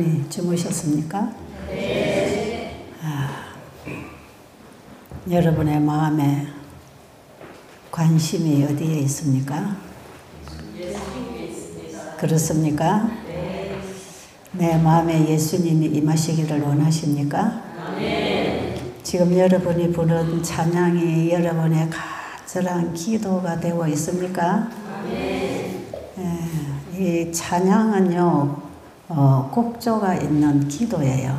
편안히 주무셨습니까? 네. 아, 여러분의 마음에 관심이 어디에 있습니까? 그렇습니까? 내 마음에 예수님이 임하시기를 원하십니까? 지금 여러분이 부른 찬양이 여러분의 간절한 기도가 되고 있습니까? 이 찬양은요, 어, 곡조가 있는 기도예요.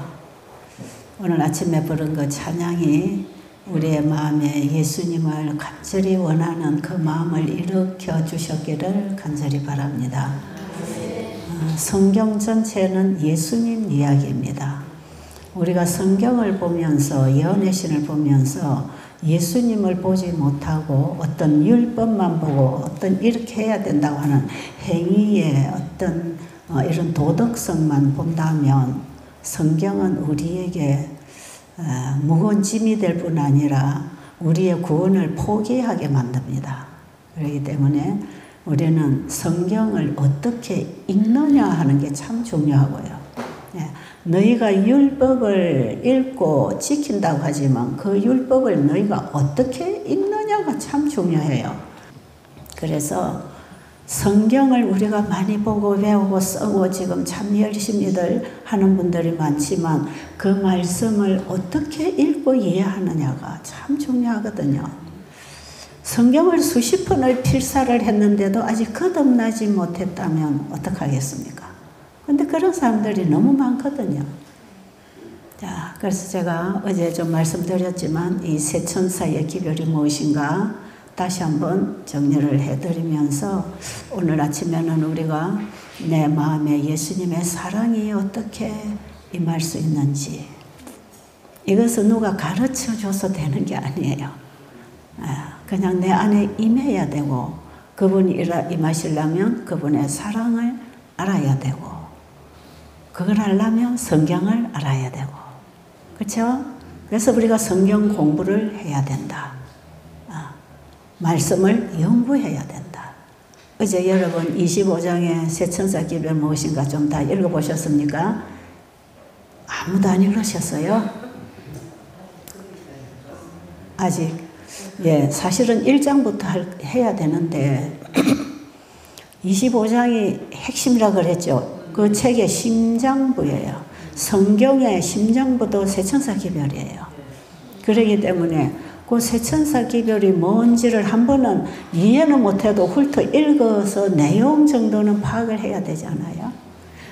오늘 아침에 부른 그 찬양이 우리의 마음에 예수님을 간절히 원하는 그 마음을 일으켜 주셨기를 간절히 바랍니다. 어, 성경 전체는 예수님 이야기입니다. 우리가 성경을 보면서 예언의 신을 보면서 예수님을 보지 못하고 어떤 율법만 보고 어떤 이렇게 해야 된다고 하는 행위의 어떤 어, 이런 도덕성만 본다면 성경은 우리에게 어, 무거운 짐이 될 뿐 아니라 우리의 구원을 포기하게 만듭니다. 그렇기 때문에 우리는 성경을 어떻게 읽느냐 하는 게 참 중요하고요. 예, 너희가 율법을 읽고 지킨다고 하지만 그 율법을 너희가 어떻게 읽느냐가 참 중요해요. 그래서 성경을 우리가 많이 보고 배우고 쓰고 지금 참 열심히들 하는 분들이 많지만 그 말씀을 어떻게 읽고 이해하느냐가 참 중요하거든요. 성경을 수십 번을 필사를 했는데도 아직 거듭나지 못했다면 어떡하겠습니까? 근데 그런 사람들이 너무 많거든요. 자, 그래서 제가 어제 좀 말씀드렸지만 이 세 천사의 기별이 무엇인가 다시 한번 정리를 해드리면서 오늘 아침에는 우리가 내 마음에 예수님의 사랑이 어떻게 임할 수 있는지 이것은 누가 가르쳐 줘서 되는 게 아니에요. 아, 그냥 내 안에 임해야 되고 그분이 임하시려면 그분의 사랑을 알아야 되고 그걸 하려면 성경을 알아야 되고 그렇죠? 그래서 우리가 성경 공부를 해야 된다. 아, 말씀을 연구해야 된다. 어제 여러분 25장의 세천사 기별 무엇인가 좀 다 읽어보셨습니까? 아무도 안 읽으셨어요? 아직 예 사실은 1장부터 할, 해야 되는데 25장이 핵심이라 그랬죠. 그 책의 심장부예요. 성경의 심장부도 세천사 기별이에요. 그러기 때문에 그 세천사 기별이 뭔지를 한 번은 이해는 못해도 훑어 읽어서 내용 정도는 파악을 해야 되잖아요.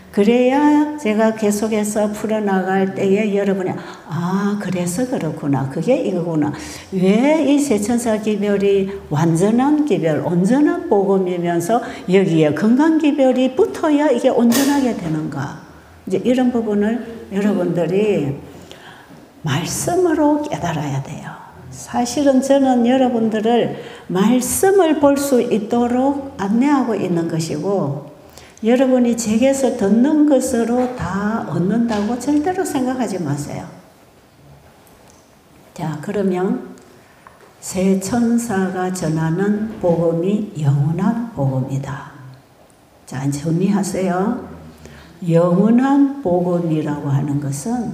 그래야 제가 계속해서 풀어나갈 때에 여러분이 아 그래서 그렇구나. 그게 이거구나. 왜 이 세천사 기별이 완전한 기별 온전한 복음이면서 여기에 건강 기별이 붙어야 이게 온전하게 되는가? 이제 이런 부분을 여러분들이 말씀으로 깨달아야 돼요 사실은 저는 여러분들을 말씀을 볼 수 있도록 안내하고 있는 것이고 여러분이 제게서 듣는 것으로 다 얻는다고 절대로 생각하지 마세요. 자, 그러면 새 천사가 전하는 복음이 영원한 복음이다. 자, 정리하세요. 영원한 복음이라고 하는 것은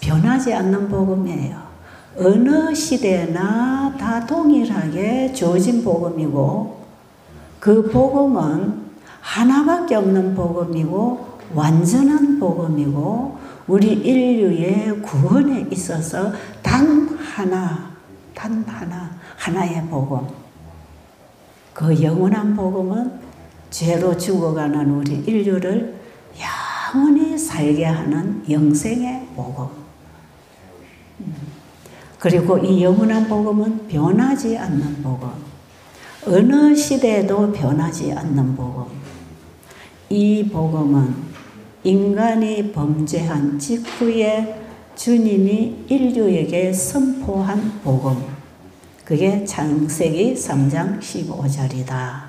변하지 않는 복음이에요. 어느 시대나 다 동일하게 주어진 복음이고 그 복음은 하나밖에 없는 복음이고 완전한 복음이고 우리 인류의 구원에 있어서 단 하나, 단 하나, 하나의 복음. 그 영원한 복음은 죄로 죽어가는 우리 인류를 영원히 살게 하는 영생의 복음. 그리고 이 영원한 복음은 변하지 않는 복음. 어느 시대에도 변하지 않는 복음. 이 복음은 인간이 범죄한 직후에 주님이 인류에게 선포한 복음. 그게 창세기 3장 15절이다.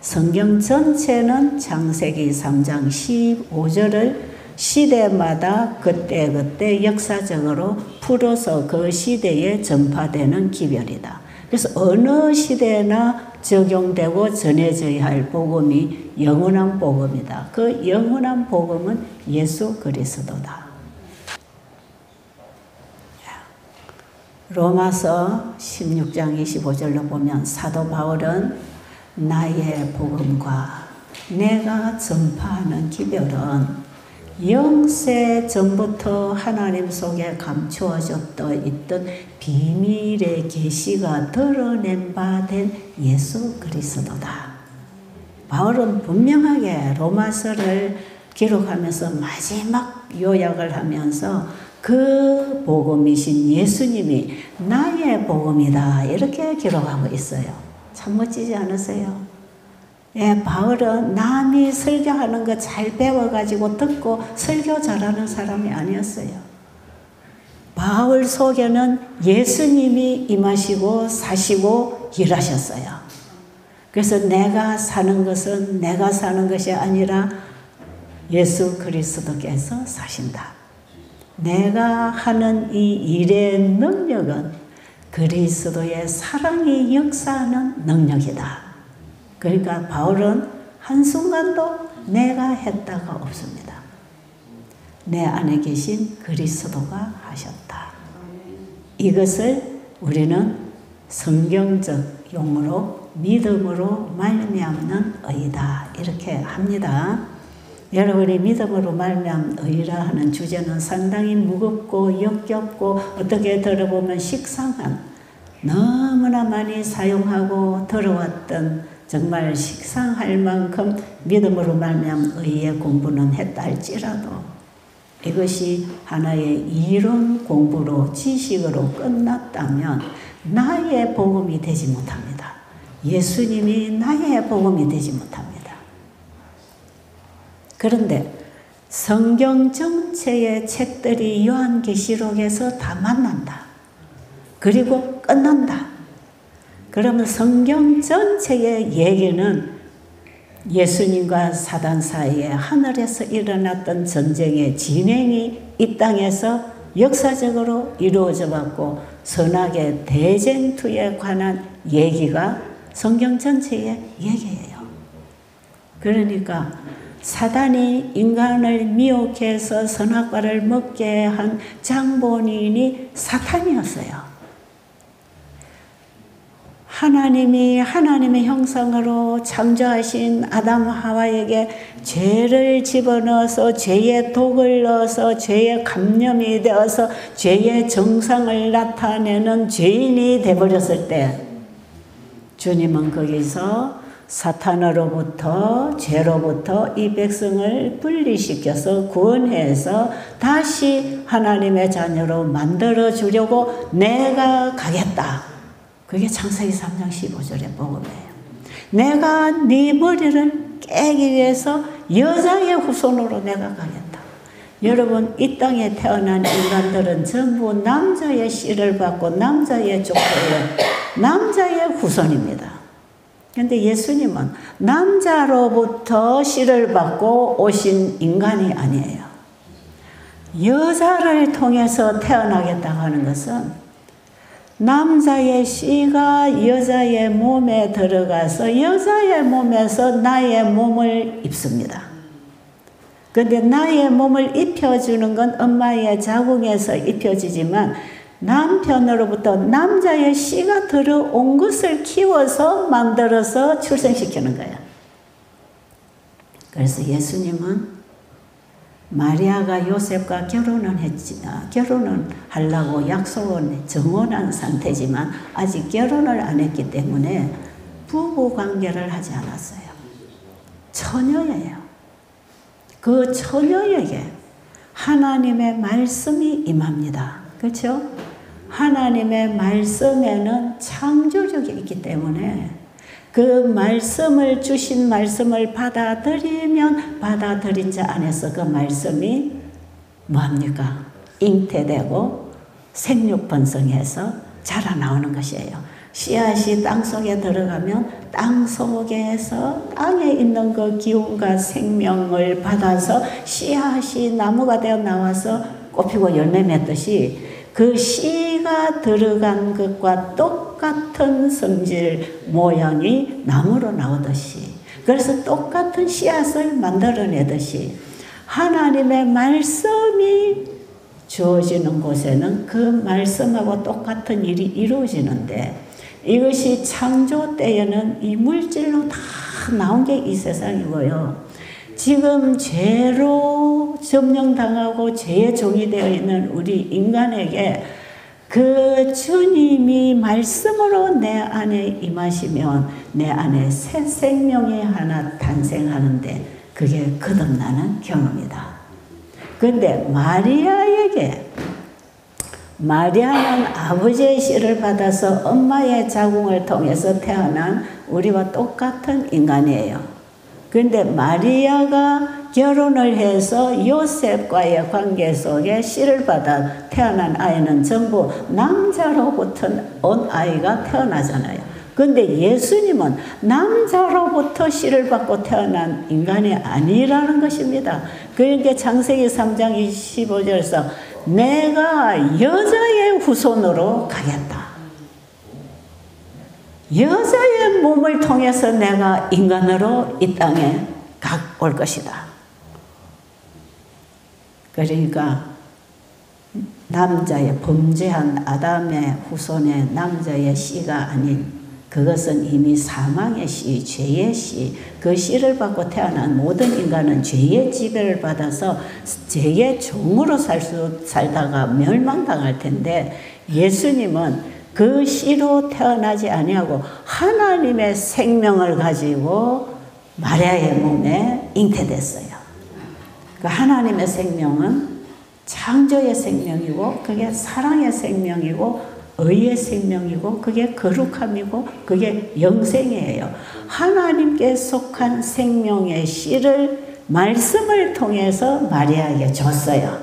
성경 전체는 창세기 3장 15절을 시대마다 그때 그때 역사적으로 풀어서 그 시대에 전파되는 기별이다. 그래서 어느 시대나 적용되고 전해져야 할 복음이 영원한 복음이다. 그 영원한 복음은 예수 그리스도다. 로마서 16장 25절로 보면 사도 바울은 나의 복음과 내가 전파하는 기별은 영세 전부터 하나님 속에 감추어졌던 있던 비밀의 계시가 드러낸 바 된 예수 그리스도다. 바울은 분명하게 로마서를 기록하면서 마지막 요약을 하면서 그 복음이신 예수님이 나의 복음이다 이렇게 기록하고 있어요. 참 멋지지 않으세요? 예, 바울은 남이 설교하는 거 잘 배워가지고 듣고 설교 잘하는 사람이 아니었어요. 바울 속에는 예수님이 임하시고 사시고 일하셨어요. 그래서 내가 사는 것은 내가 사는 것이 아니라 예수 그리스도께서 사신다. 내가 하는 이 일의 능력은 그리스도의 사랑이 역사하는 능력이다. 그러니까 바울은 한순간도 내가 했다가 없습니다. 내 안에 계신 그리스도가 하셨다. 이것을 우리는 성경적 용어로 믿음으로 말미암는 의다 이렇게 합니다. 여러분이 믿음으로 말미암 의라 하는 주제는 상당히 무겁고 역겹고 어떻게 들어보면 식상한 너무나 많이 사용하고 들어왔던 정말 식상할 만큼 믿음으로 말미암 의의 공부는 했다 할지라도 이것이 하나의 이론 공부로 지식으로 끝났다면 나의 복음이 되지 못합니다. 예수님이 나의 복음이 되지 못합니다. 그런데 성경 전체의 책들이 요한계시록에서 다 만난다. 그리고 끝난다. 그러면 성경 전체의 얘기는 예수님과 사단 사이에 하늘에서 일어났던 전쟁의 진행이 이 땅에서 역사적으로 이루어져 왔고 선악의 대쟁투에 관한 얘기가 성경 전체의 얘기예요. 그러니까 사단이 인간을 미혹해서 선악과를 먹게 한 장본인이 사탄이었어요. 하나님이 하나님의 형상으로 창조하신 아담 하와에게 죄를 집어넣어서 죄의 독을 넣어서 죄의 감염이 되어서 죄의 정상을 나타내는 죄인이 되버렸을 때 주님은 거기서 사탄으로부터 죄로부터 이 백성을 분리시켜서 구원해서 다시 하나님의 자녀로 만들어 주려고 내가 가겠다. 그게 창세기 3장 15절의 복음이에요. 내가 네 머리를 깨기 위해서 여자의 후손으로 내가 가겠다. 여러분 이 땅에 태어난 인간들은 전부 남자의 씨를 받고 남자의 족보예요. 남자의 후손입니다. 근데 예수님은 남자로부터 씨를 받고 오신 인간이 아니에요. 여자를 통해서 태어나겠다고 하는 것은 남자의 씨가 여자의 몸에 들어가서 여자의 몸에서 나의 몸을 입습니다. 근데 나의 몸을 입혀주는 건 엄마의 자궁에서 입혀지지만 남편으로부터 남자의 씨가 들어온 것을 키워서 만들어서 출생시키는 거야. 그래서 예수님은 마리아가 요셉과 결혼은 했지, 아, 결혼을 하려고 약속은 정원한 상태지만 아직 결혼을 안 했기 때문에 부부 관계를 하지 않았어요. 처녀예요. 그 처녀에게 하나님의 말씀이 임합니다. 그렇죠? 하나님의 말씀에는 창조력이 있기 때문에 그 말씀을 주신 말씀을 받아들이면 받아들인 자 안에서 그 말씀이 뭐합니까? 잉태되고 생육 번성해서 자라나오는 것이에요. 씨앗이 땅 속에 들어가면 땅 속에서 땅에 있는 그 기운과 생명을 받아서 씨앗이 나무가 되어 나와서 꽃피고 열매 맺듯이 그 씨가 들어간 것과 똑같은 성질 모양이 나무로 나오듯이 그래서 똑같은 씨앗을 만들어내듯이 하나님의 말씀이 주어지는 곳에는 그 말씀하고 똑같은 일이 이루어지는데 이것이 창조 때에는 이 물질로 다 나온 게 이 세상이고요. 지금 죄로 점령당하고 죄의 종이 되어 있는 우리 인간에게 그 주님이 말씀으로 내 안에 임하시면 내 안에 새 생명이 하나 탄생하는데 그게 거듭나는 경험이다. 근데 마리아에게 마리아는 아버지의 씨를 받아서 엄마의 자궁을 통해서 태어난 우리와 똑같은 인간이에요. 그런데 마리아가 결혼을 해서 요셉과의 관계 속에 씨를 받아 태어난 아이는 전부 남자로부터 온 아이가 태어나잖아요. 근데 예수님은 남자로부터 씨를 받고 태어난 인간이 아니라는 것입니다. 그러니까 창세기 3장 25절에서 내가 여자의 후손으로 가겠다. 여자의 몸을 통해서 내가 인간으로 이 땅에 올 것이다. 그러니까 남자의 범죄한 아담의 후손의 남자의 씨가 아닌 그것은 이미 사망의 씨, 죄의 씨, 그 씨를 받고 태어난 모든 인간은 죄의 지배를 받아서 죄의 종으로 살 수, 살다가 멸망당할 텐데 예수님은 그 씨로 태어나지 아니하고 하나님의 생명을 가지고 마리아의 몸에 잉태됐어요. 그 하나님의 생명은 창조의 생명이고 그게 사랑의 생명이고 의의 생명이고 그게 거룩함이고 그게 영생이에요. 하나님께 속한 생명의 씨를 말씀을 통해서 마리아에게 줬어요.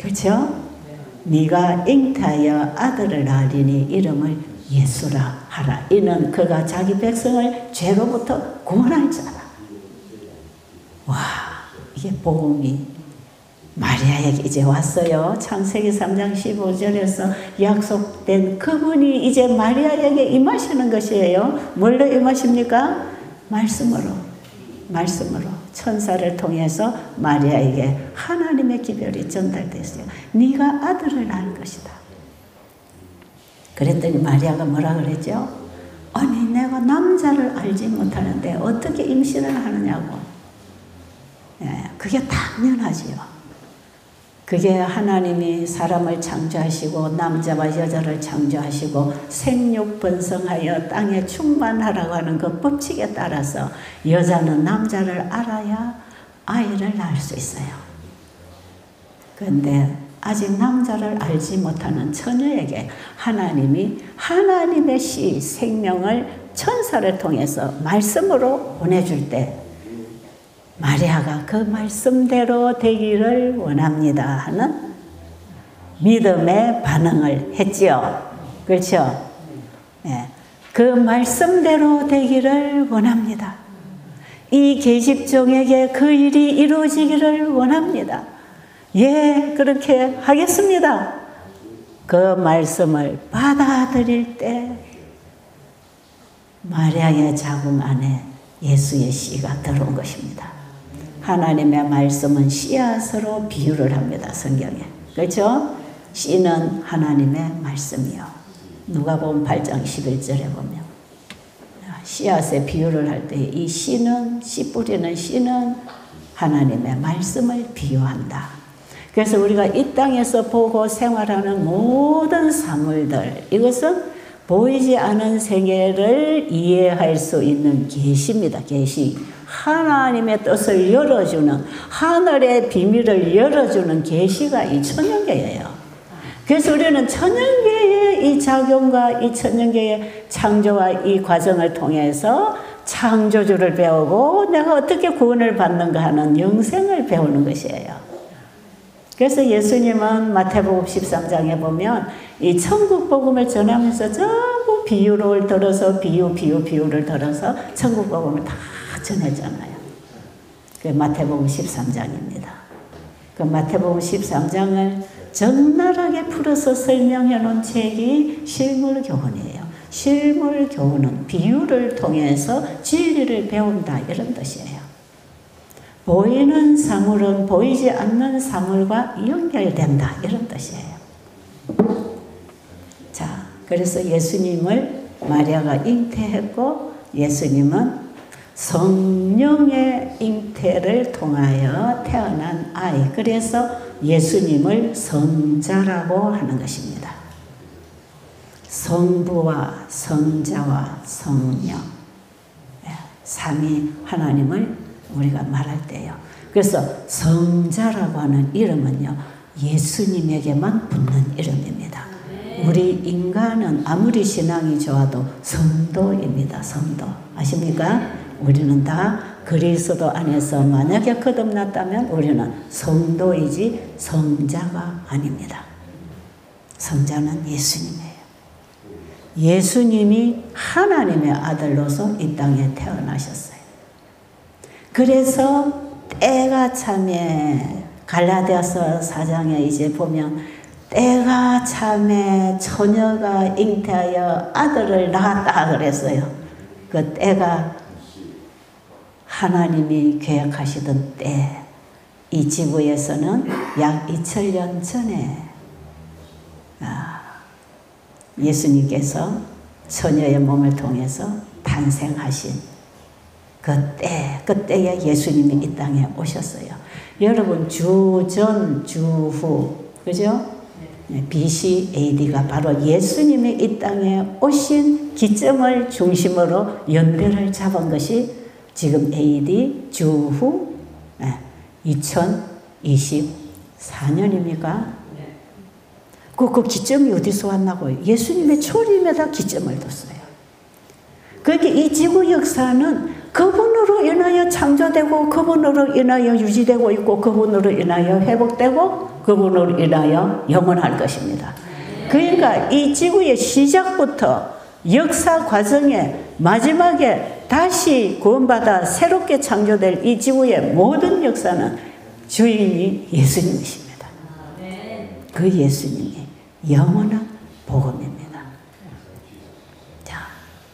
그렇죠? 네가 잉타하여 아들을 낳으리니 이름을 예수라 하라. 이는 그가 자기 백성을 죄로부터 구원할 자라. 와, 이게 복음이 마리아에게 이제 왔어요. 창세기 3장 15절에서 약속된 그분이 이제 마리아에게 임하시는 것이에요. 뭘로 임하십니까? 말씀으로. 말씀으로. 천사를 통해서 마리아에게 하나님의 기별이 전달됐어요. 네가 아들을 낳을 것이다. 그랬더니 마리아가 뭐라 그랬죠? 아니 내가 남자를 알지 못하는데 어떻게 임신을 하느냐고. 예, 그게 당연하지요. 그게 하나님이 사람을 창조하시고 남자와 여자를 창조하시고 생육 번성하여 땅에 충만하라고 하는 그 법칙에 따라서 여자는 남자를 알아야 아이를 낳을 수 있어요. 그런데 아직 남자를 알지 못하는 처녀에게 하나님이 하나님의 씨 생명을 천사를 통해서 말씀으로 보내줄 때 마리아가 그 말씀대로 되기를 원합니다 하는 믿음의 반응을 했지요. 그렇죠? 네. 그 말씀대로 되기를 원합니다. 이 계집종에게 그 일이 이루어지기를 원합니다. 예, 그렇게 하겠습니다. 그 말씀을 받아들일 때 마리아의 자궁 안에 예수의 씨가 들어온 것입니다. 하나님의 말씀은 씨앗으로 비유를 합니다. 성경에. 그렇죠? 씨는 하나님의 말씀이요. 누가 보면 8장 11절에 보면 씨앗의 비유를 할 때 이 씨는 씨 뿌리는 씨는 하나님의 말씀을 비유한다. 그래서 우리가 이 땅에서 보고 생활하는 모든 사물들 이것은 보이지 않은 세계를 이해할 수 있는 계시입니다. 계시. 하나님의 뜻을 열어주는 하늘의 비밀을 열어주는 계시가 이 천연계예요. 그래서 우리는 천연계의 이 작용과 이 천연계의 창조와 이 과정을 통해서 창조주를 배우고 내가 어떻게 구원을 받는가 하는 영생을 배우는 것이에요. 그래서 예수님은 마태복음 13장에 보면 이 천국 복음을 전하면서 전부 비유를 들어서 비유 비유 비유를 들어서 천국 복음을 다 전해잖아요. 그 마태복음 13장입니다. 그 마태복음 13장을 적나라하게 풀어서 설명해 놓은 책이 실물 교훈이에요. 실물 교훈은 비유를 통해서 진리를 배운다 이런 뜻이에요. 보이는 사물은 보이지 않는 사물과 연결된다 이런 뜻이에요. 자, 그래서 예수님을 마리아가 잉태했고 예수님은 성령의 잉태를 통하여 태어난 아이. 그래서 예수님을 성자라고 하는 것입니다. 성부와 성자와 성령. 예, 삼위 하나님을 우리가 말할 때요. 그래서 성자라고 하는 이름은요, 예수님에게만 붙는 이름입니다. 우리 인간은 아무리 신앙이 좋아도 성도입니다. 성도. 아십니까? 우리는 다 그리스도 안에서 만약에 거듭났다면 우리는 성도이지 성자가 아닙니다. 성자는 예수님이에요. 예수님이 하나님의 아들로서 이 땅에 태어나셨어요. 그래서 때가 참에 갈라디아서 4장에 이제 보면 때가 참에 처녀가 잉태하여 아들을 낳았다 그랬어요. 그 때가 하나님이 계획하시던 때, 이 지구에서는 약 2000년 전에 아, 예수님께서 처녀의 몸을 통해서 탄생하신 그때, 그때에 예수님이 이 땅에 오셨어요. 여러분, 주전, 주후, 그죠? BC AD가 바로 예수님이 이 땅에 오신 기점을 중심으로 연대를 잡은 것이 지금 AD 주후 2024년입니까? 그, 그 기점이 어디서 왔나고요? 예수님의 초림에다 기점을 뒀어요. 그러니까 이 지구 역사는 그분으로 인하여 창조되고 그분으로 인하여 유지되고 있고 그분으로 인하여 회복되고 그분으로 인하여 영원할 것입니다. 그러니까 이 지구의 시작부터 역사 과정의 마지막에 다시 구원받아 새롭게 창조될 이 지구의 모든 역사는 주인이 예수님이십니다. 그 예수님이 영원한 복음입니다. 자,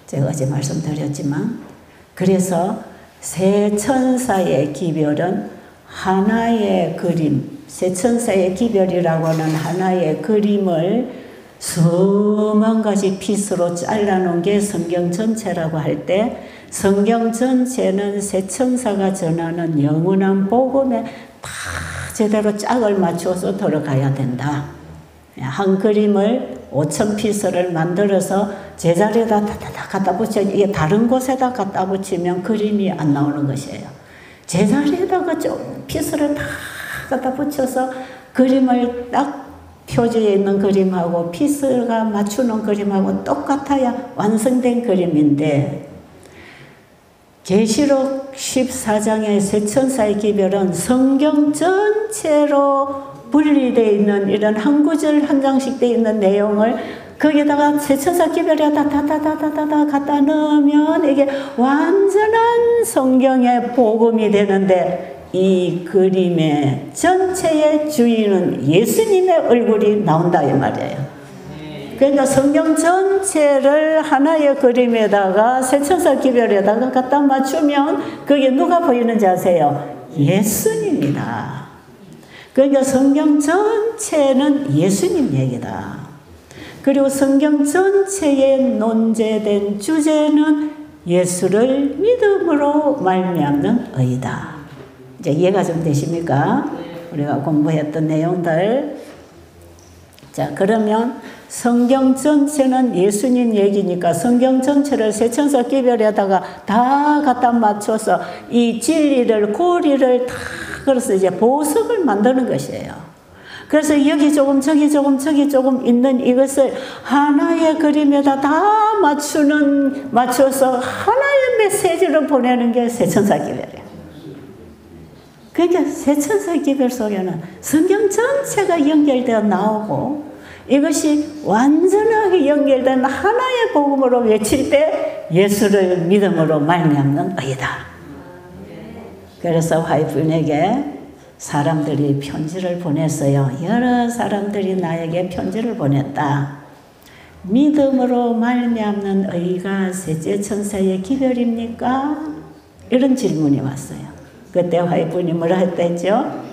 제가 어제 말씀드렸지만, 그래서 세 천사의 기별은 하나의 그림, 세 천사의 기별이라고 하는 하나의 그림을 수만 가지 핏으로 잘라놓은 게 성경 전체라고 할 때 성경 전체는 새 천사가 전하는 영원한 복음에 다 제대로 짝을 맞춰서 들어가야 된다. 한 그림을 5천 piece를 만들어서 제자리에다 다다다 갖다 붙여 이게 다른 곳에다 갖다 붙이면 그림이 안 나오는 것이에요. 제자리에다가 좀 piece를 다 갖다 붙여서 그림을 딱 표지에 있는 그림하고 piece가 맞추는 그림하고 똑같아야 완성된 그림인데 계시록 14장의 세천사의 기별은 성경 전체로 분리되어 있는 이런 한 구절 한 장씩 되어 있는 내용을 거기다가 세천사 기별에 다다다다다다 갖다 넣으면 이게 완전한 성경의 복음이 되는데 이 그림의 전체의 주인은 예수님의 얼굴이 나온다 이 말이에요. 그러니까 성경 전체를 하나의 그림에다가 세천사 기별에다가 갖다 맞추면 그게 누가 보이는지 아세요? 예수님이다. 그러니까 성경 전체는 예수님 얘기다. 그리고 성경 전체에 논제된 주제는 예수를 믿음으로 말미암는 의다. 이제 이해가 좀 되십니까? 우리가 공부했던 내용들. 자, 그러면 성경 전체는 예수님 얘기니까 성경 전체를 세천사 기별에다가 다 갖다 맞춰서 이 진리를, 고리를 다 그래서 이제 보석을 만드는 것이에요. 그래서 여기 조금, 저기 조금, 저기 조금 있는 이것을 하나의 그림에다 다 맞추는, 맞춰서 하나의 메시지를 보내는 게 세천사 기별이에요. 그러니까 세천사 기별 속에는 성경 전체가 연결되어 나오고 이것이 완전하게 연결된 하나의 복음으로 외칠 때 예수를 믿음으로 말미암는 의다. 그래서 와이프에게 사람들이 편지를 보냈어요. 여러 사람들이 나에게 편지를 보냈다. 믿음으로 말미암는 의가 셋째 천사의 기별입니까? 이런 질문이 왔어요. 그때 화이분이 뭐라 했댔죠?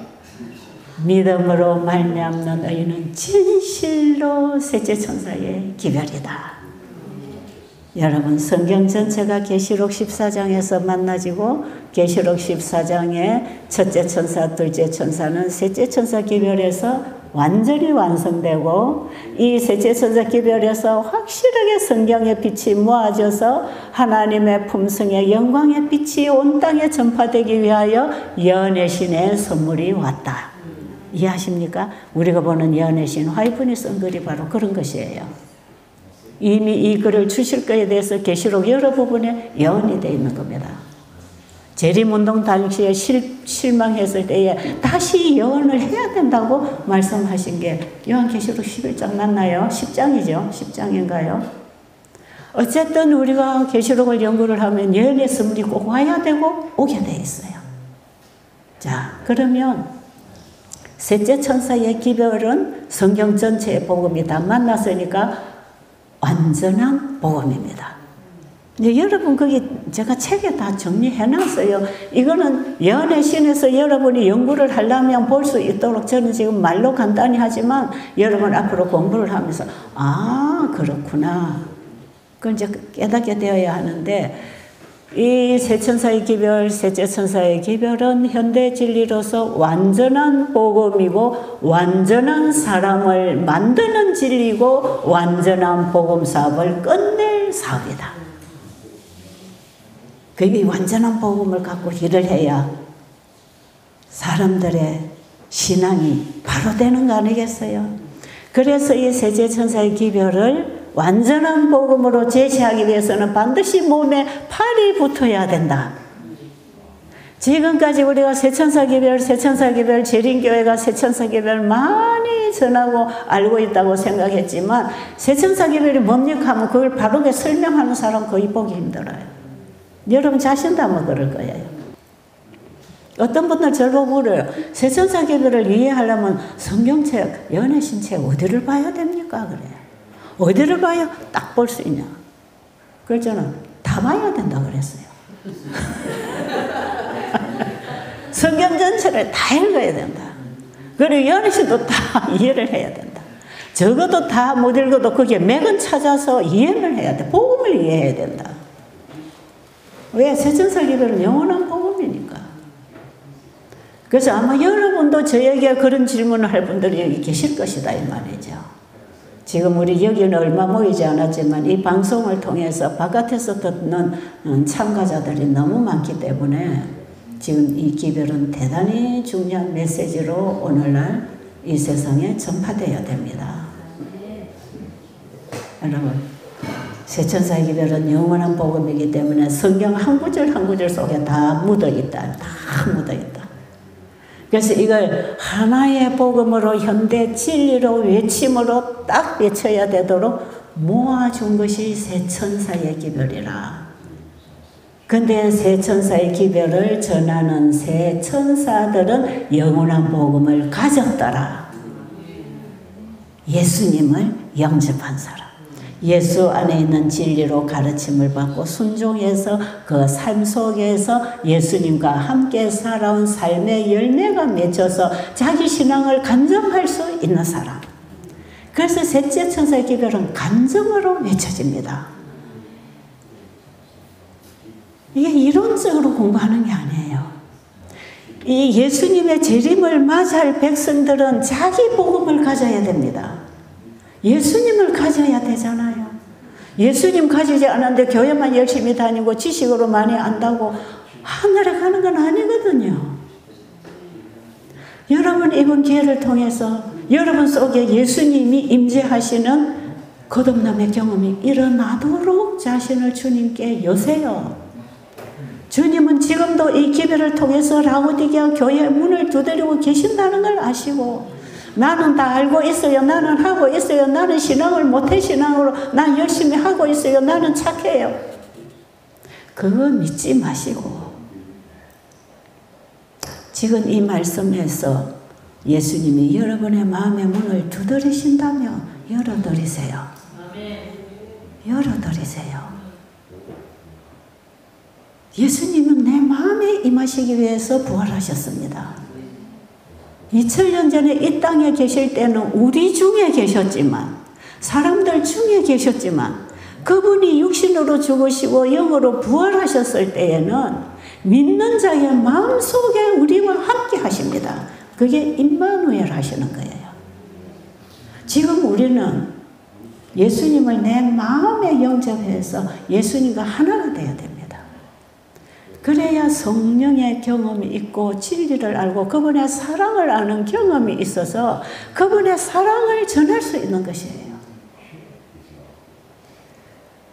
믿음으로 말미암는 의는 진실로 셋째 천사의 기별이다. 여러분 성경 전체가 계시록 14장에서 만나지고 계시록 14장의 첫째 천사, 둘째 천사는 셋째 천사 기별에서 완전히 완성되고 이 셋째 천사 기별에서 확실하게 성경의 빛이 모아져서 하나님의 품성의 영광의 빛이 온 땅에 전파되기 위하여 연애신의 선물이 왔다. 이해하십니까? 우리가 보는 연애신 화이분이 쓴 글이 바로 그런 것이에요. 이미 이 글을 주실 거에 대해서 계시록 여러 부분에 예언이 되어 있는 겁니다. 재림운동 당시에 실, 실망했을 때에 다시 예언을 해야 된다고 말씀하신 게 요한계시록 11장 맞나요? 10장이죠? 10장인가요? 어쨌든 우리가 계시록을 연구를 하면 예언의 선물이 꼭 와야 되고 오게 돼 있어요. 자, 그러면 셋째 천사의 기별은 성경 전체의 복음이 다 만났으니까 완전한 복음입니다. 이제 여러분 거기 제가 책에 다 정리해 놨어요. 이거는 연애 신에서 여러분이 연구를 하려면 볼 수 있도록 저는 지금 말로 간단히 하지만 여러분 앞으로 공부를 하면서 아 그렇구나. 그걸 이제 깨닫게 되어야 하는데 이 세천사의 기별, 셋째 천사의 기별은 현대 진리로서 완전한 복음이고 완전한 사람을 만드는 진리고 완전한 복음 사업을 끝낼 사업이다. 그게 완전한 복음을 갖고 일을 해야 사람들의 신앙이 바로 되는 거 아니겠어요? 그래서 이 세제 천사의 기별을 완전한 복음으로 제시하기 위해서는 반드시 몸에 팔이 붙어야 된다. 지금까지 우리가 세천사기별, 세천사기별, 재림교회가 세천사기별 많이 전하고 알고 있다고 생각했지만 세천사기별이 뭡니까 하면 그걸 바르게 설명하는 사람 거의 보기 힘들어요. 여러분 자신도 아마 그럴 거예요. 어떤 분들 저를 보고 물어요. 세천사기별을 이해하려면 성경책, 연애신책 어디를 봐야 됩니까? 그래요. 어디를 봐야 딱 볼 수 있냐? 그래서 저는 다 봐야 된다 그랬어요. 성경 전체를 다 읽어야 된다. 그리고 연희씨도 다 이해를 해야 된다. 적어도 다 못 읽어도 거기에 맥은 찾아서 이해를 해야 돼. 복음을 이해해야 된다. 왜? 세천설기별은 영원한 복음이니까. 그래서 아마 여러분도 저에게 그런 질문을 할 분들이 여기 계실 것이다, 이 말이죠. 지금 우리 여기는 얼마 모이지 않았지만 이 방송을 통해서 바깥에서 듣는 음, 참가자들이 너무 많기 때문에 지금 이 기별은 대단히 중요한 메시지로 오늘날 이 세상에 전파되어야 됩니다. 여러분, 세천사의 기별은 영원한 복음이기 때문에 성경 한 구절 한 구절 속에 다 묻어 있다. 다 묻어 있다. 그래서 이걸 하나의 복음으로 현대 진리로 외침으로 딱 외쳐야 되도록 모아준 것이 세천사의 기별이라. 근데 세천사의 기별을 전하는 세천사들은 영원한 복음을 가졌더라. 예수님을 영접한 사람. 예수 안에 있는 진리로 가르침을 받고 순종해서 그 삶 속에서 예수님과 함께 살아온 삶의 열매가 맺혀서 자기 신앙을 간증할 수 있는 사람. 그래서 셋째 천사의 기별은 감정으로 맺혀집니다. 이게 이론적으로 공부하는 게 아니에요. 이 예수님의 재림을 맞이할 백성들은 자기 복음을 가져야 됩니다. 예수님을 가져야 되잖아요. 예수님 가지지 않았는데 교회만 열심히 다니고 지식으로 많이 안다고 하늘에 가는 건 아니거든요. 여러분 이번 기회를 통해서 여러분 속에 예수님이 임재하시는 거듭남의 경험이 일어나도록 자신을 주님께 여세요. 주님은 지금도 이 기회를 통해서 라오디게아 교회 문을 두드리고 계신다는 걸 아시고 나는 다 알고 있어요. 나는 하고 있어요. 나는 신앙을 못해 신앙으로 난 열심히 하고 있어요. 나는 착해요. 그거 믿지 마시고 지금 이 말씀에서 예수님이 여러분의 마음의 문을 두드리신다며 열어드리세요. 열어드리세요. 예수님은 내 마음에 임하시기 위해서 부활하셨습니다. 2000년 전에 이 땅에 계실 때는 우리 중에 계셨지만, 사람들 중에 계셨지만, 그분이 육신으로 죽으시고 영으로 부활하셨을 때에는 믿는 자의 마음 속에 우리와 함께 하십니다. 그게 임마누엘 하시는 거예요. 지금 우리는 예수님을 내 마음에 영접해서 예수님과 하나가 되어야 됩니다. 그래야 성령의 경험이 있고 진리를 알고 그분의 사랑을 아는 경험이 있어서 그분의 사랑을 전할 수 있는 것이에요.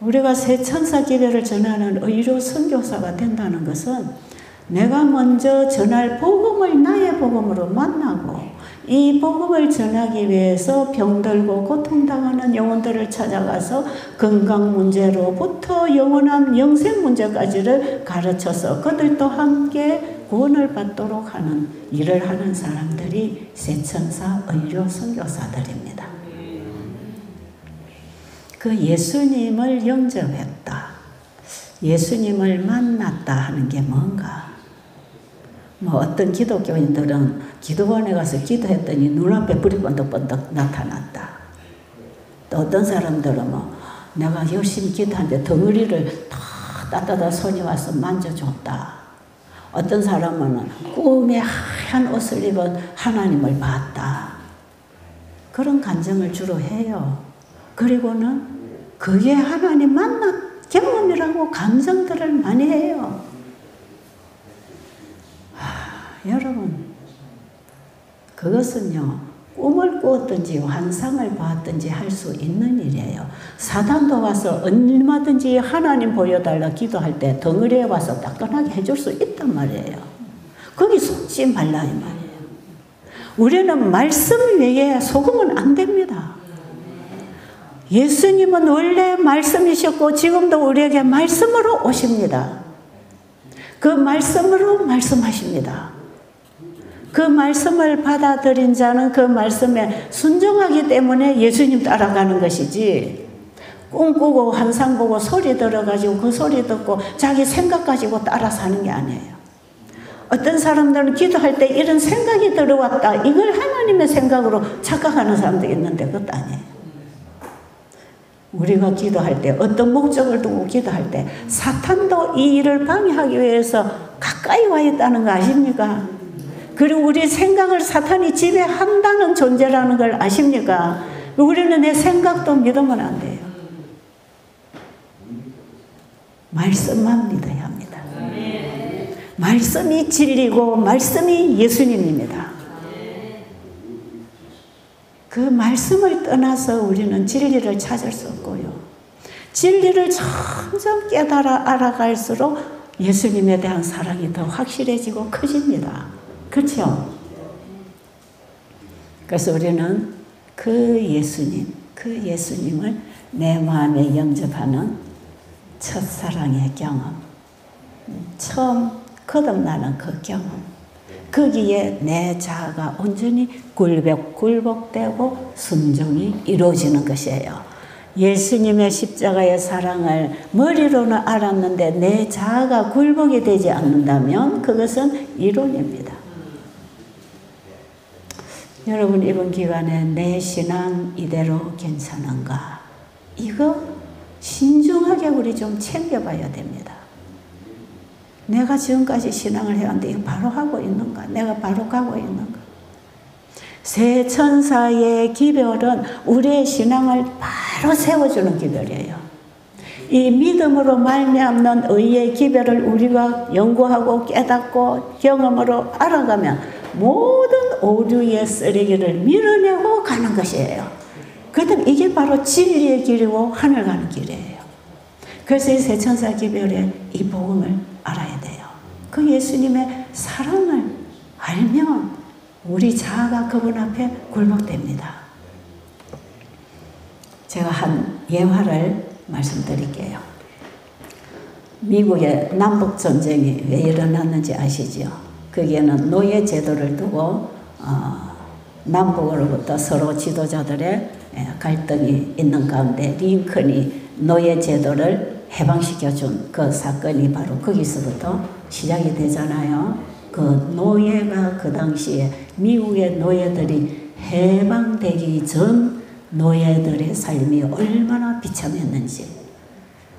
우리가 새 천사 기별을 전하는 의로 선교사가 된다는 것은 내가 먼저 전할 복음을 나의 복음으로 만나고 이 복음을 전하기 위해서 병들고 고통당하는 영혼들을 찾아가서 건강 문제로부터 영원한 영생 문제까지를 가르쳐서 그들도 함께 구원을 받도록 하는 일을 하는 사람들이 세천사 의료 선교사들입니다. 그 예수님을 영접했다. 예수님을 만났다 하는 게 뭔가? 뭐 어떤 기독교인들은 기도원에 가서 기도했더니 눈앞에 불이 번덕번덕 나타났다. 또 어떤 사람들은 뭐 내가 열심히 기도하는데 덩어리를 다 따뜻한 손이 와서 만져줬다. 어떤 사람은 꿈에 하얀 옷을 입은 하나님을 봤다. 그런 간증을 주로 해요. 그리고는 그게 하나님 만난 경험이라고 감정들을 많이 해요. 여러분, 그것은요, 꿈을 꾸었든지 환상을 봤든지 할 수 있는 일이에요. 사단도 와서 얼마든지 하나님 보여달라 기도할 때 덩어리에 와서 따끈하게 해줄 수 있단 말이에요. 거기 속지 말라 이 말이에요. 우리는 말씀 외에 속으면 안 됩니다. 예수님은 원래 말씀이셨고 지금도 우리에게 말씀으로 오십니다. 그 말씀으로 말씀하십니다. 그 말씀을 받아들인 자는 그 말씀에 순종하기 때문에 예수님 따라가는 것이지 꿈꾸고 환상 보고 소리 들어가지고 그 소리 듣고 자기 생각 가지고 따라 사는 게 아니에요. 어떤 사람들은 기도할 때 이런 생각이 들어왔다. 이걸 하나님의 생각으로 착각하는 사람들이 있는데 그것도 아니에요. 우리가 기도할 때 어떤 목적을 두고 기도할 때 사탄도 이 일을 방해하기 위해서 가까이 와 있다는 거 아십니까? 그리고 우리 생각을 사탄이 지배한다는 존재라는 걸 아십니까? 우리는 내 생각도 믿으면 안 돼요. 말씀만 믿어야 합니다. 말씀이 진리고 말씀이 예수님입니다. 그 말씀을 떠나서 우리는 진리를 찾을 수 없고요. 진리를 점점 깨달아 알아갈수록 예수님에 대한 사랑이 더 확실해지고 커집니다. 그렇죠? 그래서 우리는 그 예수님, 그 예수님을 내 마음에 영접하는 첫사랑의 경험, 처음 거듭나는 그 경험, 거기에 내 자아가 온전히 굴복, 굴복되고 순종이 이루어지는 것이에요. 예수님의 십자가의 사랑을 머리로는 알았는데 내 자아가 굴복이 되지 않는다면 그것은 이론입니다. 여러분 이번 기간에 내 신앙 이대로 괜찮은가? 이거 신중하게 우리 좀 챙겨봐야 됩니다. 내가 지금까지 신앙을 해왔는데 이거 바로 하고 있는가? 내가 바로 가고 있는가? 새 천사의 기별은 우리의 신앙을 바로 세워주는 기별이에요. 이 믿음으로 말미암는 의의 기별을 우리가 연구하고 깨닫고 경험으로 알아가면 모든 오류의 쓰레기를 밀어내고 가는 것이에요. 그렇다면 이게 바로 진리의 길이고 하늘 가는 길이에요. 그래서 이 세천사 기별의 이 복음을 알아야 돼요. 그 예수님의 사랑을 알면 우리 자아가 그분 앞에 굴복됩니다. 제가 한 예화를 말씀드릴게요. 미국의 남북전쟁이 왜 일어났는지 아시죠? 거기에는 노예 제도를 두고 어, 남북으로부터 서로 지도자들의 예, 갈등이 있는 가운데 링컨이 노예 제도를 해방시켜준 그 사건이 바로 거기서부터 시작이 되잖아요. 그 노예가 그 당시에 미국의 노예들이 해방되기 전 노예들의 삶이 얼마나 비참했는지.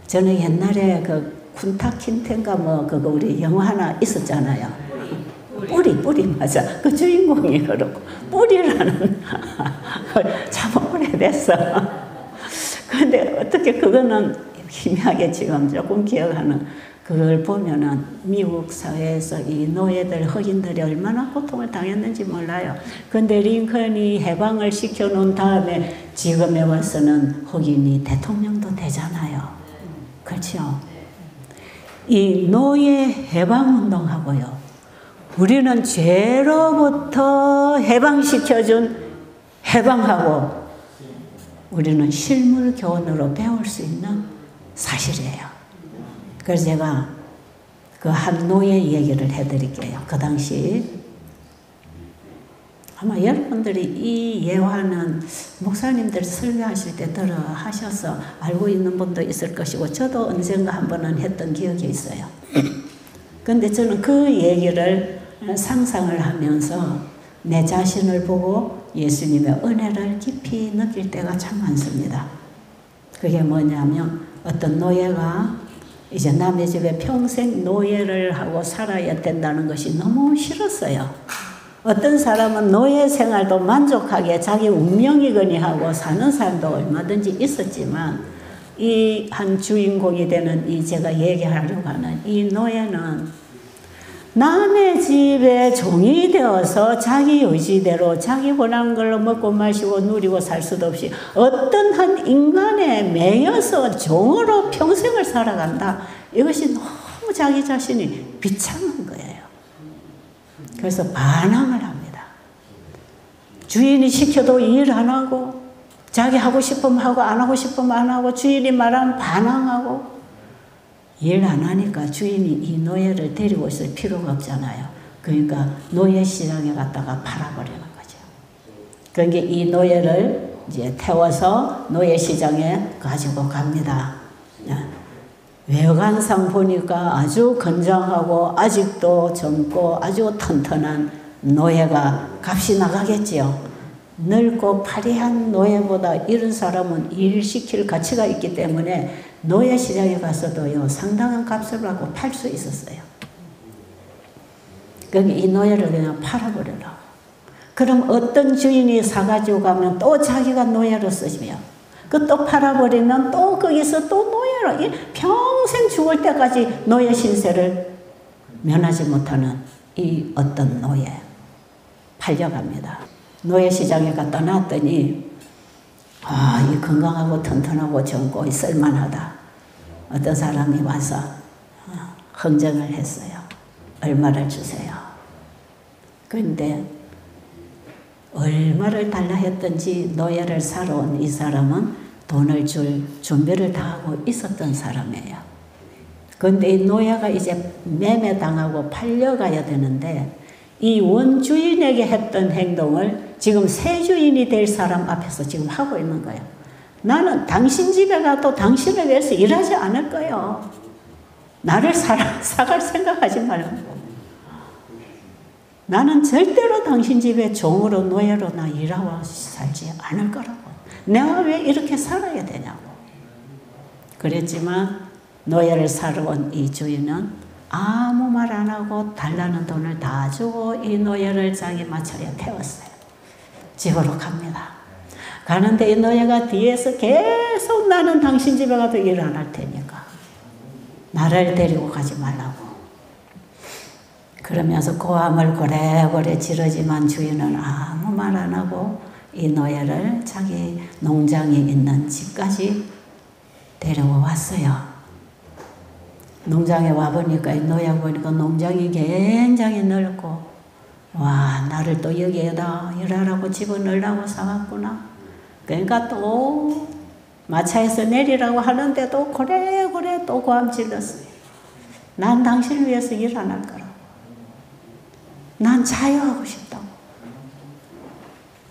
저는 옛날에 그 쿤타 킨텐가 뭐 그거 우리 영화 하나 있었잖아요. 뿌리 뿌리 맞아. 그 주인공이 그러고 뿌리라는 참 오래됐어. 근데 어떻게 그거는 희미하게 지금 조금 기억하는 그걸 보면은 미국 사회에서 이 노예들 흑인들이 얼마나 고통을 당했는지 몰라요. 근데 링컨이 해방을 시켜놓은 다음에 지금에 와서는 흑인이 대통령도 되잖아요. 그렇죠? 이 노예 해방 운동하고요. 우리는 죄로부터 해방시켜준 해방하고 우리는 실물 교훈으로 배울 수 있는 사실이에요. 그래서 제가 그 한 노예 얘기를 해드릴게요. 그 당시 아마 여러분들이 이 예화는 목사님들 설교하실 때 들어 하셔서 알고 있는 분도 있을 것이고 저도 언젠가 한 번은 했던 기억이 있어요. 근데 저는 그 얘기를 상상을 하면서 내 자신을 보고 예수님의 은혜를 깊이 느낄 때가 참 많습니다. 그게 뭐냐면 어떤 노예가 이제 남의 집에 평생 노예를 하고 살아야 된다는 것이 너무 싫었어요. 어떤 사람은 노예 생활도 만족하게 자기 운명이거니 하고 사는 사람도 얼마든지 있었지만 이 한 주인공이 되는 이 제가 얘기하려고 하는 이 노예는 남의 집에 종이 되어서 자기 의지대로 자기 원하는 걸로 먹고 마시고 누리고 살 수도 없이 어떤 한 인간에 매여서 종으로 평생을 살아간다. 이것이 너무 자기 자신이 비참한 거예요. 그래서 반항을 합니다. 주인이 시켜도 일 안 하고 자기 하고 싶으면 하고 안 하고 싶으면 안 하고 주인이 말하면 반항하고 일 안 하니까 주인이 이 노예를 데리고 있을 필요가 없잖아요. 그러니까 노예 시장에 갔다가 팔아버리는 거죠. 그러니까 이 노예를 이제 태워서 노예 시장에 가지고 갑니다. 외관상 보니까 아주 건장하고 아직도 젊고 아주 튼튼한 노예가 값이 나가겠지요. 늙고 파리한 노예보다 이런 사람은 일 시킬 가치가 있기 때문에 노예 시장에 가서도요 상당한 값을 하고 팔 수 있었어요. 거기 이 노예를 그냥 팔아버려라. 그럼 어떤 주인이 사가지고 가면 또 자기가 노예로 쓰시며 그또 팔아버리면 또 거기서 또 노예로 평생 죽을 때까지 노예 신세를 면하지 못하는 이 어떤 노예 팔려갑니다. 노예 시장에 갖다 놨더니 아, 이 건강하고 튼튼하고 젊고 쓸만하다. 어떤 사람이 와서 어, 흥정을 했어요. 얼마를 주세요. 그런데 얼마를 달라 했던지 노예를 사러 온 이 사람은 돈을 줄 준비를 다 하고 있었던 사람이에요. 그런데 이 노예가 이제 매매당하고 팔려가야 되는데 이 원주인에게 했던 행동을 지금 새 주인이 될 사람 앞에서 지금 하고 있는 거예요. 나는 당신 집에 가도 당신을 위해서 일하지 않을 거예요. 나를 사, 사갈 생각하지 말고. 나는 절대로 당신 집에 종으로 노예로 나 일하고 살지 않을 거라고. 내가 왜 이렇게 살아야 되냐고. 그랬지만 노예를 사러 온 이 주인은 아무 말 안 하고 달라는 돈을 다 주고 이 노예를 자기 마차에 태웠어요. 집으로 갑니다. 가는데 이 노예가 뒤에서 계속 나는 당신 집에 가도 일 안 할 테니까 나를 데리고 가지 말라고. 그러면서 고함을 고래고래 지르지만 주인은 아무 말 안 하고 이 노예를 자기 농장에 있는 집까지 데리고 왔어요. 농장에 와보니까, 노예 보니까 농장이 굉장히 넓고, 와, 나를 또 여기에다 일하라고 집어넣으라고 사왔구나. 그러니까 또 마차에서 내리라고 하는데도 고래고래 또 고함 질렀어요. 난 당신을 위해서 일 안 할 거라. 난 자유하고 싶다고.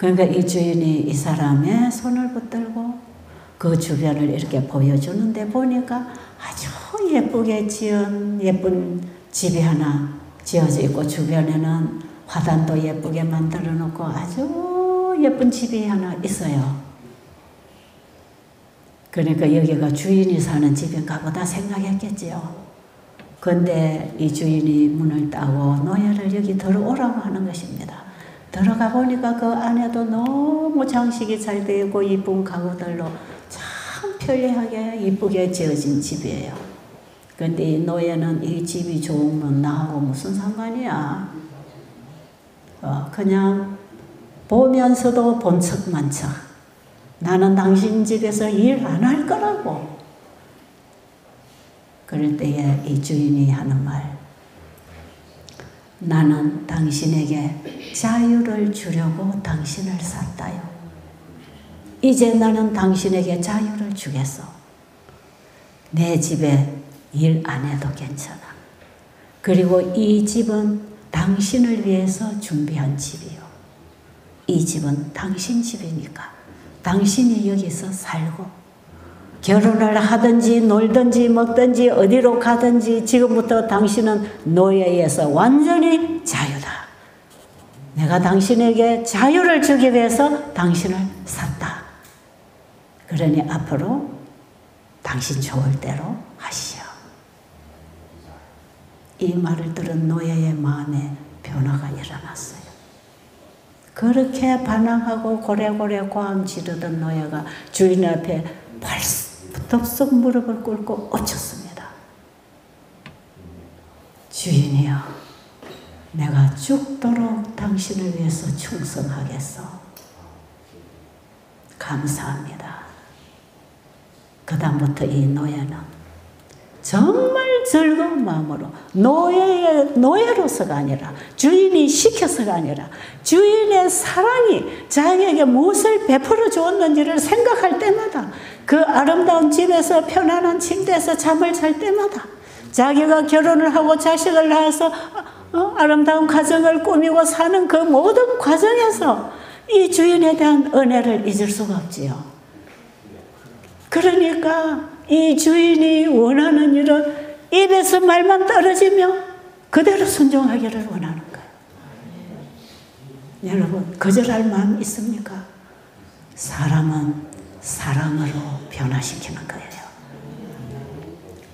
그러니까 이 주인이 이 사람의 손을 붙들고 그 주변을 이렇게 보여주는데 보니까 아주 예쁘게 지은 예쁜 집이 하나 지어져 있고 주변에는 화단도 예쁘게 만들어 놓고 아주 예쁜 집이 하나 있어요. 그러니까 여기가 주인이 사는 집인가 보다 생각했겠지요. 근데 이 주인이 문을 따고 노예를 여기 들어오라고 하는 것입니다. 들어가 보니까 그 안에도 너무 장식이 잘 되어 있고 이쁜 가구들로 참 편리하게 이쁘게 지어진 집이에요. 근데 이 노예는 이 집이 좋으면 나하고 무슨 상관이야? 어, 그냥 보면서도 본척 만 척. 나는 당신 집에서 일 안 할 거라고. 그럴 때에 이 주인이 하는 말. 나는 당신에게 자유를 주려고 당신을 샀다요. 이제 나는 당신에게 자유를 주겠어. 내 집에 일 안 해도 괜찮아. 그리고 이 집은 당신을 위해서 준비한 집이요. 이 집은 당신 집이니까 당신이 여기서 살고 결혼을 하든지 놀든지 먹든지 어디로 가든지 지금부터 당신은 노예에서 완전히 자유다. 내가 당신에게 자유를 주기 위해서 당신을 샀다. 그러니 앞으로 당신 좋을 대로 하시오. 이 말을 들은 노예의 마음에 변화가 일어났어요. 그렇게 반항하고 고래고래 고함 지르던 노예가 주인 앞에 발 덥석 무릎을 꿇고 어쳤습니다. 주인이여, 내가 죽도록 당신을 위해서 충성하겠어. 감사합니다. 그 다음부터 이 노예는 정말 즐거운 마음으로 노예의 노예로서가 아니라 주인이 시켜서가 아니라 주인의 사랑이 자기에게 무엇을 베풀어 주었는지를 생각할 때마다 그 아름다운 집에서 편안한 침대에서 잠을 잘 때마다 자기가 결혼을 하고 자식을 낳아서 어, 아름다운 가정을 꾸미고 사는 그 모든 과정에서 이 주인에 대한 은혜를 잊을 수가 없지요. 그러니까 이 주인이 원하는 일은 입에서 말만 떨어지며 그대로 순종하기를 원하는 거예요. 여러분, 거절할 마음 있습니까? 사람은 사랑으로 변화시키는 거예요.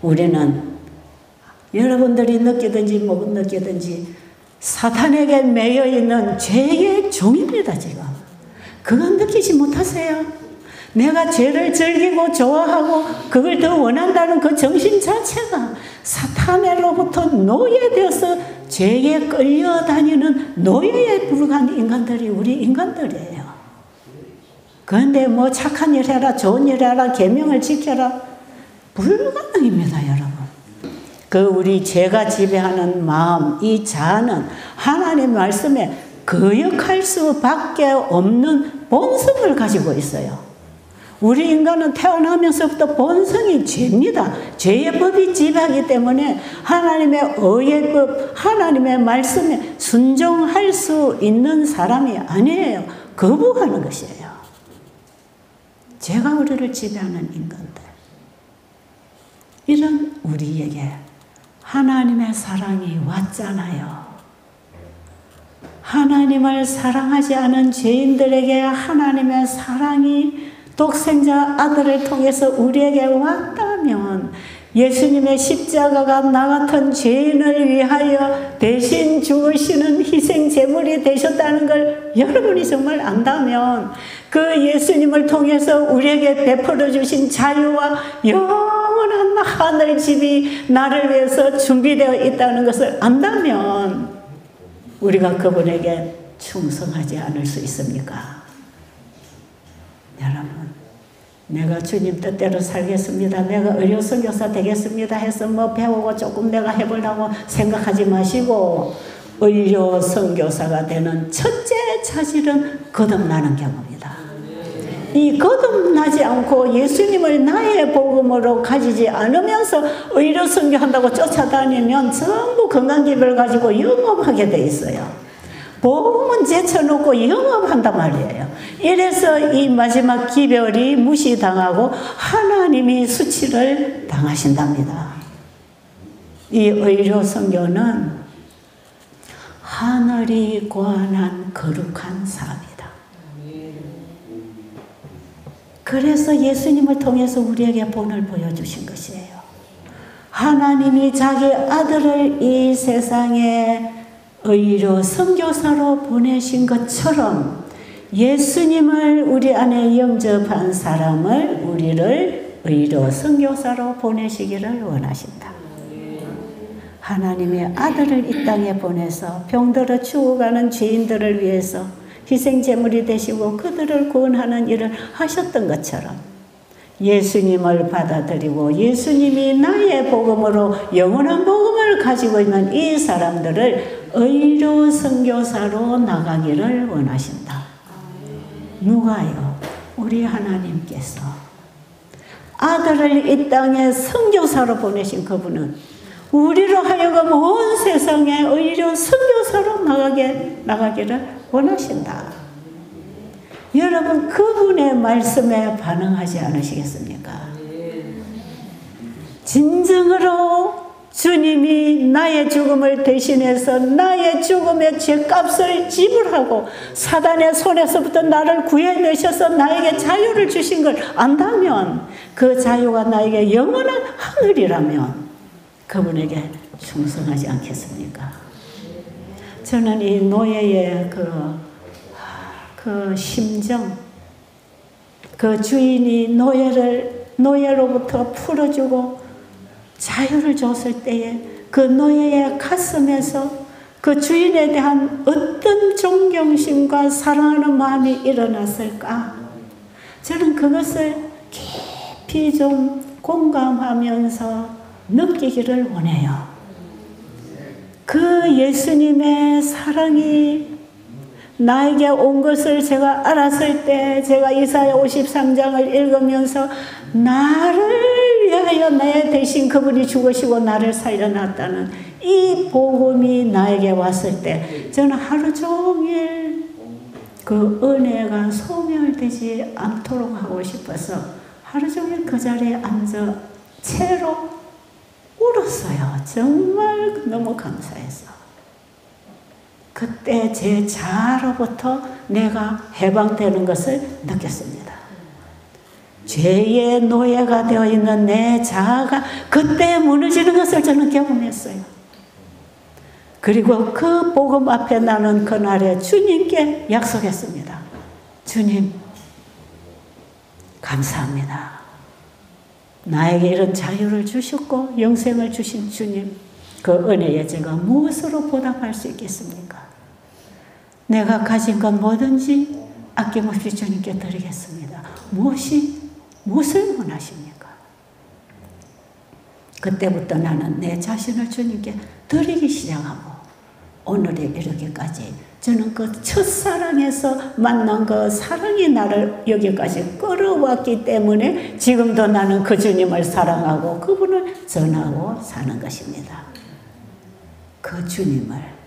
우리는 여러분들이 느끼든지 못 느끼든지 사탄에게 매여 있는 죄의 종입니다, 지금. 그건 느끼지 못하세요? 내가 죄를 즐기고 좋아하고 그걸 더 원한다는 그 정신 자체가 사탄으로부터 노예되어서 죄에 끌려다니는 노예에 불과한 인간들이 우리 인간들이에요. 그런데 뭐 착한 일 해라, 좋은 일 해라, 계명을 지켜라. 불가능입니다, 여러분. 그 우리 죄가 지배하는 마음, 이 자는 하나님 말씀에 거역할 수밖에 없는 본성을 가지고 있어요. 우리 인간은 태어나면서부터 본성이 죄입니다. 죄의 법이 지배하기 때문에 하나님의 의의 법, 하나님의 말씀에 순종할 수 있는 사람이 아니에요. 거부하는 것이에요. 죄가 우리를 지배하는 인간들. 이런 우리에게 하나님의 사랑이 왔잖아요. 하나님을 사랑하지 않은 죄인들에게 하나님의 사랑이 독생자 아들을 통해서 우리에게 왔다면 예수님의 십자가가 나 같은 죄인을 위하여 대신 죽으시는 희생 제물이 되셨다는 걸 여러분이 정말 안다면 그 예수님을 통해서 우리에게 베풀어 주신 자유와 영원한 하늘 집이 나를 위해서 준비되어 있다는 것을 안다면 우리가 그분에게 충성하지 않을 수 있습니까? 여러분, 내가 주님 뜻대로 살겠습니다. 내가 의료 선 교사 되겠습니다. 해서 뭐 배우고 조금 내가 해보려고 생각하지 마시고 의료 선교사가 되는 첫째 차질은 거듭나는 경험이다. 이 거듭나지 않고 예수님을 나의 복음으로 가지지 않으면서 의료 선교한다고 쫓아다니면 전부 건강기별 가지고 영업하게 돼 있어요. 복음은 제쳐놓고 영업한단 말이에요. 이래서 이 마지막 기별이 무시당하고 하나님이 수치를 당하신답니다. 이 의료 성교는 하늘이 관한 거룩한 사업이다. 그래서 예수님을 통해서 우리에게 본을 보여주신 것이에요. 하나님이 자기 아들을 이 세상에 의로 선교사로 보내신 것처럼 예수님을 우리 안에 영접한 사람을 우리를 의로 선교사로 보내시기를 원하신다. 하나님의 아들을 이 땅에 보내서 병들어 죽어가는 죄인들을 위해서 희생 제물이 되시고 그들을 구원하는 일을 하셨던 것처럼 예수님을 받아들이고 예수님이 나의 복음으로 영원한 복음을 가지고 있는 이 사람들을 의로 선교사로 나가기를 원하신다. 누가요? 우리 하나님께서 아들을 이 땅에 선교사로 보내신 그분은 우리로 하여금 온 세상에 의로 선교사로 나가게 나가기를 원하신다. 여러분 그분의 말씀에 반응하지 않으시겠습니까? 진정으로 주님이 나의 죽음을 대신해서 나의 죽음의 죄값을 지불하고 사단의 손에서부터 나를 구해내셔서 나에게 자유를 주신 걸 안다면 그 자유가 나에게 영원한 하늘이라면 그분에게 충성하지 않겠습니까? 저는 이 노예의 그, 그 심정, 그 주인이 노예를, 노예로부터 풀어주고 자유를 줬을 때에 그 노예의 가슴에서 그 주인에 대한 어떤 존경심과 사랑하는 마음이 일어났을까? 저는 그것을 깊이 좀 공감하면서 느끼기를 원해요. 그 예수님의 사랑이 나에게 온 것을 제가 알았을 때 제가 이사야 53장을 읽으면서 나를 위하여 내 대신 그분이 죽으시고 나를 살려놨다는 이 복음이 나에게 왔을 때 저는 하루 종일 그 은혜가 소멸되지 않도록 하고 싶어서 하루 종일 그 자리에 앉아 채로 울었어요. 정말 너무 감사해서. 그때 제 자로부터 내가 해방되는 것을 느꼈습니다. 죄의 노예가 되어 있는 내 자아가 그때 무너지는 것을 저는 경험했어요. 그리고 그 복음 앞에 나는 그날에 주님께 약속했습니다. 주님, 감사합니다. 나에게 이런 자유를 주셨고 영생을 주신 주님 그 은혜에 제가 무엇으로 보답할 수 있겠습니까? 내가 가진 것 뭐든지 아낌없이 주님께 드리겠습니다. 무엇이 무엇을 원하십니까? 그때부터 나는 내 자신을 주님께 드리기 시작하고 오늘에 이르기까지 저는 그 첫사랑에서 만난 그 사랑이 나를 여기까지 끌어왔기 때문에 지금도 나는 그 주님을 사랑하고 그분을 전하고 사는 것입니다. 그 주님을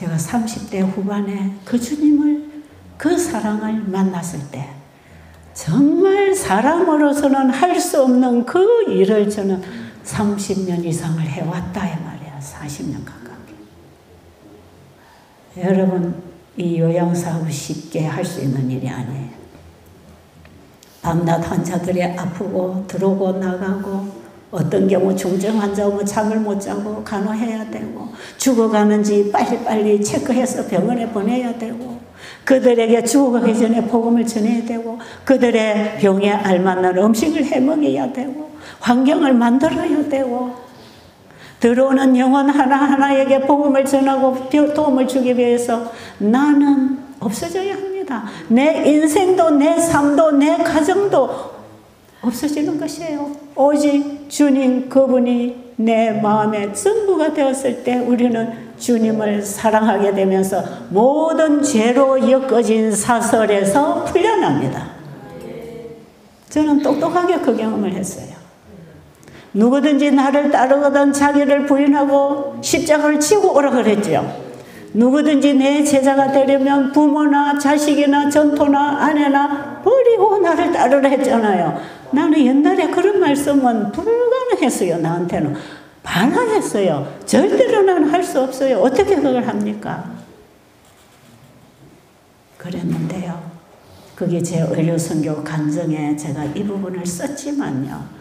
제가 30대 후반에 그 주님을 그 사랑을 만났을 때 정말 사람으로서는 할 수 없는 그 일을 저는 30년 이상을 해왔다 이 말이야. 40년 가까이. 여러분, 이 요양사업 쉽게 할 수 있는 일이 아니에요. 밤낮 환자들이 아프고 들어오고 나가고 어떤 경우 중증 환자 오면 잠을 못 자고 간호해야 되고 죽어가는지 빨리빨리 체크해서 병원에 보내야 되고 그들에게 죽어가기 전에 복음을 전해야 되고 그들의 병에 알맞는 음식을 해먹여야 되고 환경을 만들어야 되고 들어오는 영혼 하나하나에게 복음을 전하고 도움을 주기 위해서 나는 없어져야 합니다. 내 인생도 내 삶도 내 가정도 없어지는 것이에요. 오직 주님 그분이 내 마음의 전부가 되었을 때 우리는 주님을 사랑하게 되면서 모든 죄로 엮어진 사설에서 풀려납니다. 저는 똑똑하게 그 경험을 했어요. 누구든지 나를 따르거든 자기를 부인하고 십자가를 치고 오라 그랬죠. 누구든지 내 제자가 되려면 부모나 자식이나 전토나 아내나 버리고 나를 따르라 했잖아요. 나는 옛날에 그런 말씀은 불가능했어요. 나한테는. 반항했어요. 절대로 나는 할 수 없어요. 어떻게 그걸 합니까? 그랬는데요. 그게 제 의료선교 간증에 제가 이 부분을 썼지만요.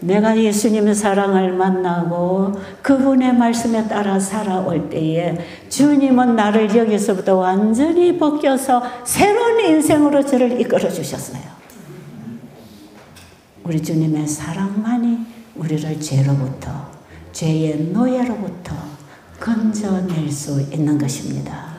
내가 예수님의 사랑을 만나고 그분의 말씀에 따라 살아올 때에 주님은 나를 여기서부터 완전히 벗겨서 새로운 인생으로 저를 이끌어 주셨어요. 우리 주님의 사랑만이 우리를 죄로부터, 죄의 노예로부터 건져낼 수 있는 것입니다.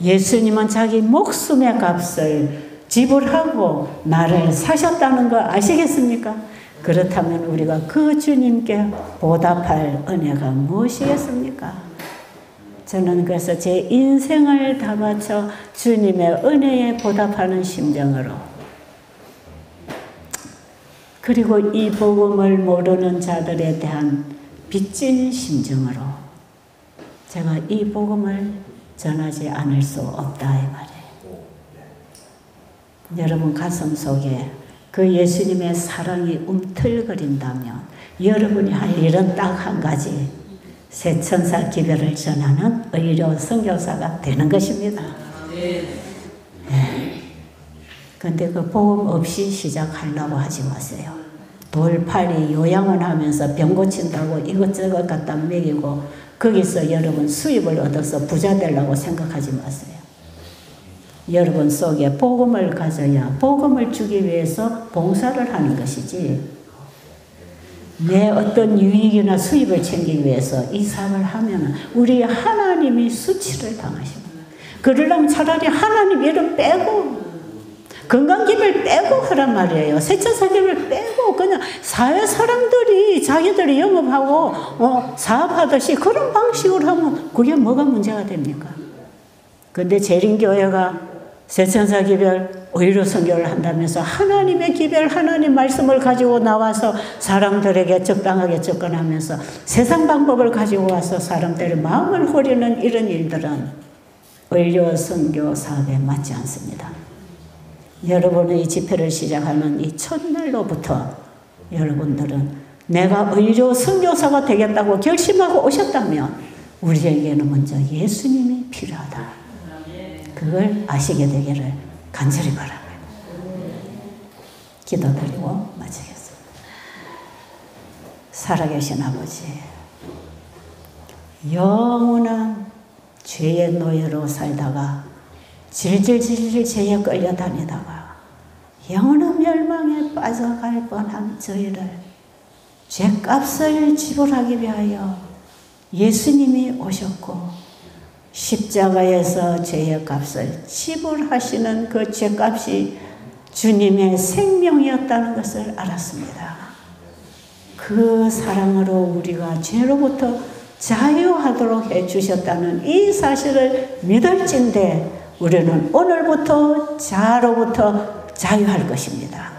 예수님은 자기 목숨의 값을 지불하고 나를 사셨다는 거 아시겠습니까? 그렇다면 우리가 그 주님께 보답할 은혜가 무엇이겠습니까? 저는 그래서 제 인생을 다 바쳐 주님의 은혜에 보답하는 심정으로 그리고 이 복음을 모르는 자들에 대한 빚진 심정으로 제가 이 복음을 전하지 않을 수 없다 이 말이에요. 여러분 가슴 속에 그 예수님의 사랑이 움틀거린다면 여러분이 할 일은 딱 한 가지 새 천사 기별을 전하는 의료 선교사가 되는 것입니다. 네. 근데 그 복음 없이 시작하려고 하지 마세요. 돌팔이 요양원 하면서 병 고친다고 이것저것 갖다 먹이고 거기서 여러분 수입을 얻어서 부자 되려고 생각하지 마세요. 여러분 속에 복음을 가져야 복음을 주기 위해서 봉사를 하는 것이지 내 어떤 유익이나 수입을 챙기기 위해서 이 삶을 하면 우리 하나님이 수치를 당하십니다. 그러려면 차라리 하나님 이름 빼고 건강기를 빼고 하란 말이에요. 세차사기를 빼고 그냥 사회 사람들이 자기들이 영업하고 어, 사업하듯이 그런 방식으로 하면 그게 뭐가 문제가 됩니까? 근데 재림교회가 세천사 기별 의료 선교를 한다면서 하나님의 기별 하나님 말씀을 가지고 나와서 사람들에게 적당하게 접근하면서 세상 방법을 가지고 와서 사람들의 마음을 후리는 이런 일들은 의료 선교 사업에 맞지 않습니다. 여러분의 이 집회를 시작하는 이 첫날로부터 여러분들은 내가 의료 선교사가 되겠다고 결심하고 오셨다면 우리에게는 먼저 예수님이 필요하다. 그걸 아시게 되기를 간절히 바랍니다. 기도드리고 마치겠습니다. 살아계신 아버지, 영원한 죄의 노예로 살다가 질질질질 죄에 끌려다니다가 영원한 멸망에 빠져갈 뻔한 저희를 죄값을 지불하기 위하여 예수님이 오셨고 십자가에서 죄의 값을 지불하시는 그 죄값이 주님의 생명이었다는 것을 알았습니다. 그 사랑으로 우리가 죄로부터 자유하도록 해주셨다는 이 사실을 믿을진데 우리는 오늘부터 자로부터 자유할 것입니다.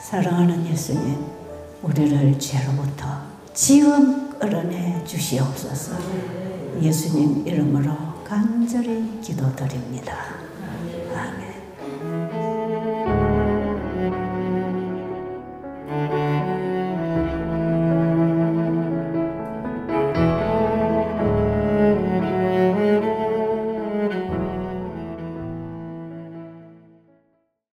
사랑하는 예수님, 우리를 죄로부터 지금 끌어내 주시옵소서. 예수님 이름으로 간절히 기도드립니다.